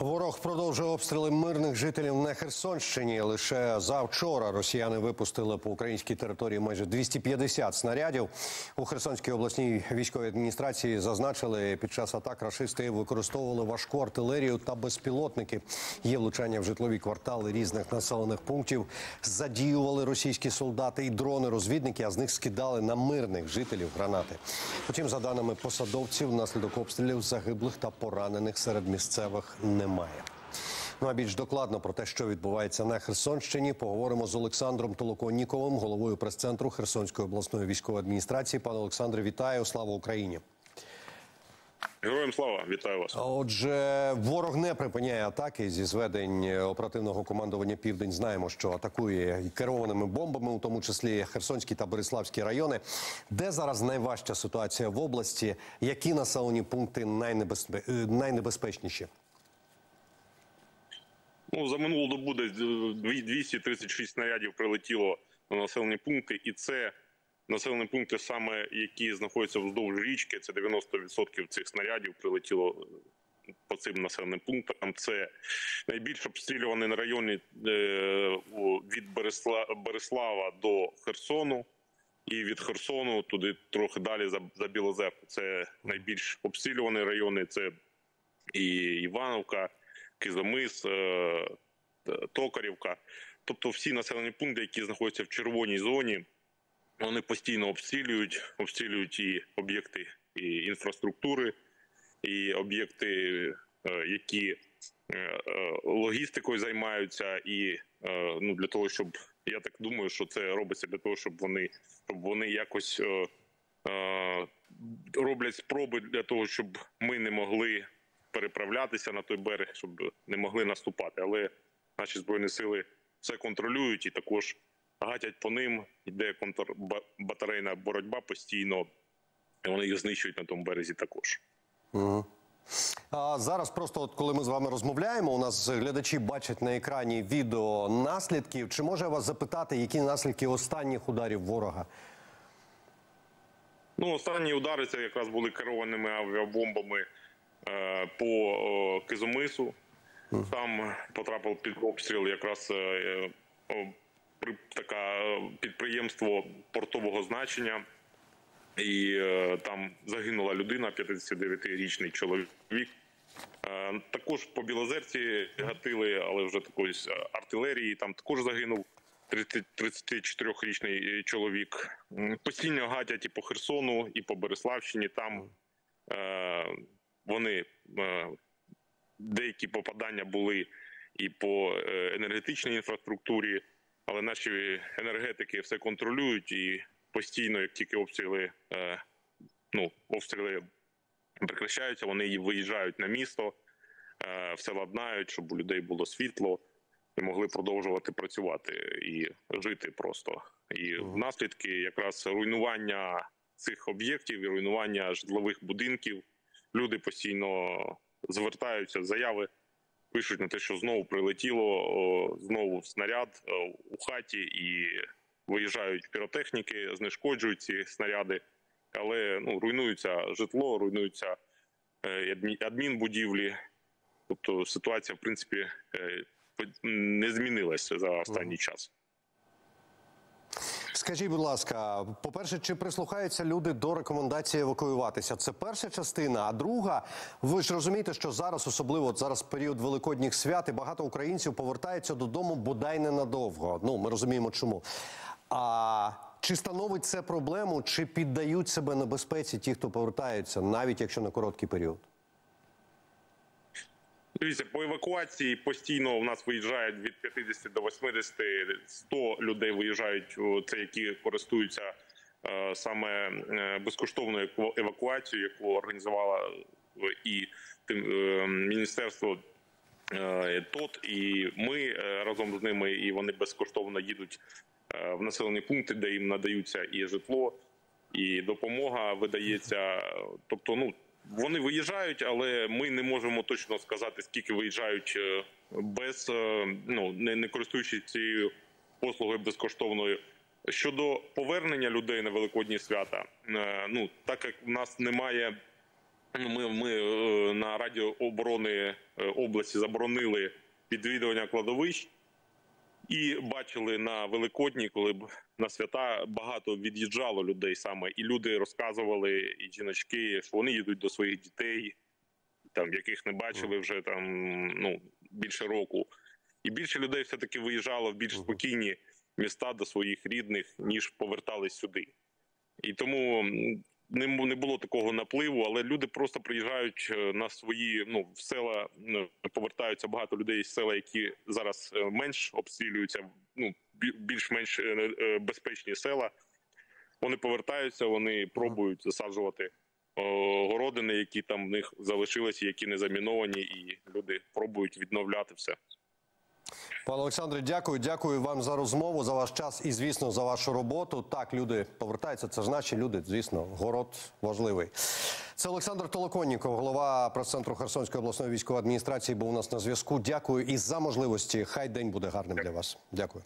Ворог продовжує обстріли мирних жителів на Херсонщині. Лише завчора росіяни випустили по українській території майже 250 снарядів. У Херсонській обласній військовій адміністрації зазначили, під час атак рашисти використовували важку артилерію та безпілотники. Є влучання в житлові квартали різних населених пунктів. Задіювали російські солдати і дрони-розвідники, а з них скидали на мирних жителів гранати. Потім, за даними посадовців, внаслідок обстрілів загиблих та поранених серед місцевих немає. Ну а більш докладно про те, що відбувається на Херсонщині, поговоримо з Олександром Толоконніковим, головою прес-центру Херсонської обласної військової адміністрації. Пане Олександре, вітаю! Слава Україні! Героям слава, вітаю вас. Отже, ворог не припиняє атаки зі зведень оперативного командування Південь. Знаємо, що атакує керованими бомбами, у тому числі Херсонські та Бориславські райони. Де зараз найважча ситуація в області? Які населені пункти найнебезпе... найнебезпечніші? Ну за минулу добу десь 236 снарядів прилетіло на населені пункти, і це населені пункти, саме які знаходяться вздовж річки. Це 90% цих снарядів прилетіло по цим населеним пунктам. Це найбільш обстрілюваний райони від Береслава до Херсону. І від Херсону туди трохи далі за Білозерку. Це найбільш обстрілювані райони. Це і Івановка, Кизомис, Токарівка. Тобто всі населені пункти, які знаходяться в червоній зоні, вони постійно обстрілюють, обстрілюють і об'єкти і інфраструктури, і об'єкти, які логістикою займаються, і ну для того, щоб я так думаю, що це робиться для того, щоб вони щоб вони якось е, е, роблять спроби для того, щоб ми не могли переправлятися на той берег, щоб не могли наступати. Але наші збройні сили все контролюють і також гатять по ним. Йде контрбатарейна боротьба постійно, і вони їх знищують на тому березі також. Угу. А зараз, просто от коли ми з вами розмовляємо, у нас глядачі бачать на екрані відео наслідків. Чи може я вас запитати, які наслідки останніх ударів ворога? Ну, останні удари це якраз були керованими авіабомбами по е, Кизомису. Там потрапив під обстріл якраз е, е, така підприємство портового значення і е, там загинула людина, 59-річний чоловік. Е, також по Білозерці гатили, але вже такої артилерії. Там також загинув 34-річний чоловік. Постійно гатять і по Херсону, і по Береславщині. Там е, вони е, деякі попадання були і по е, енергетичній інфраструктурі, але наші енергетики все контролюють і постійно, як тільки обстріли, е, ну обстріли прекращаються, вони виїжджають на місто, все ладнають, щоб у людей було світло і могли продовжувати працювати і жити просто. І наслідки якраз руйнування цих об'єктів і руйнування житлових будинків. Люди постійно звертаються заяви, пишуть на те, що знову прилетіло знову снаряд у хаті і виїжджають піротехніки, знешкоджують ці снаряди, але ну руйнується житло, руйнуються е, адмінбудівлі. Тобто ситуація, в принципі, е, не змінилася за останній час. Скажіть, будь ласка, по-перше, чи прислухаються люди до рекомендації евакуюватися? Це перша частина. А друга, ви ж розумієте, що зараз, особливо от зараз період великодніх свят, і багато українців повертаються додому бодай ненадовго. Ну ми розуміємо, чому. А чи становить це проблему, чи піддають себе небезпеці ті, хто повертаються, навіть якщо на короткий період? Дивіться, по евакуації постійно у нас виїжджають від 50 до 80, 100 людей виїжджають, це які користуються е, саме е, безкоштовною евакуацією, яку організувала е, і міністерство ТОТ, і ми разом з ними, і вони безкоштовно їдуть в населені пункти, де їм надаються і житло, і допомога видається. Тобто, ну вони виїжджають, але ми не можемо точно сказати, скільки виїжджають е, без е, ну не, не користуючись цією послугою безкоштовною. Щодо повернення людей на великодні свята, ну так як в нас немає Ну, Ми, ми е, на Радіо оборони е, області заборонили відвідування кладовищ і бачили на Великодні, коли б на свята багато від'їжджало людей саме, і люди розказували, і жіночки, що вони їдуть до своїх дітей, там яких не бачили вже там ну більше року. І більше людей все-таки виїжджало в більш спокійні міста до своїх рідних, ніж повертались сюди. І тому не, не було такого напливу, але люди просто приїжджають е, на свої ну в села, повертаються багато людей з села, які зараз е, менш обстрілюються, ну бі- більш-менш е, безпечні села. Вони повертаються, вони пробують засаджувати городини, які там в них залишилися, які не заміновані, і люди пробують відновляти все. Пане Олександре, дякую. Дякую вам за розмову, за ваш час і, звісно, за вашу роботу. Так, люди повертаються. Це ж наші люди. Звісно, город важливий. Це Олександр Толоконніков, голова прес-центру Херсонської обласної військової адміністрації, був у нас на зв'язку. Дякую і за можливості. Хай день буде гарним для вас. Дякую.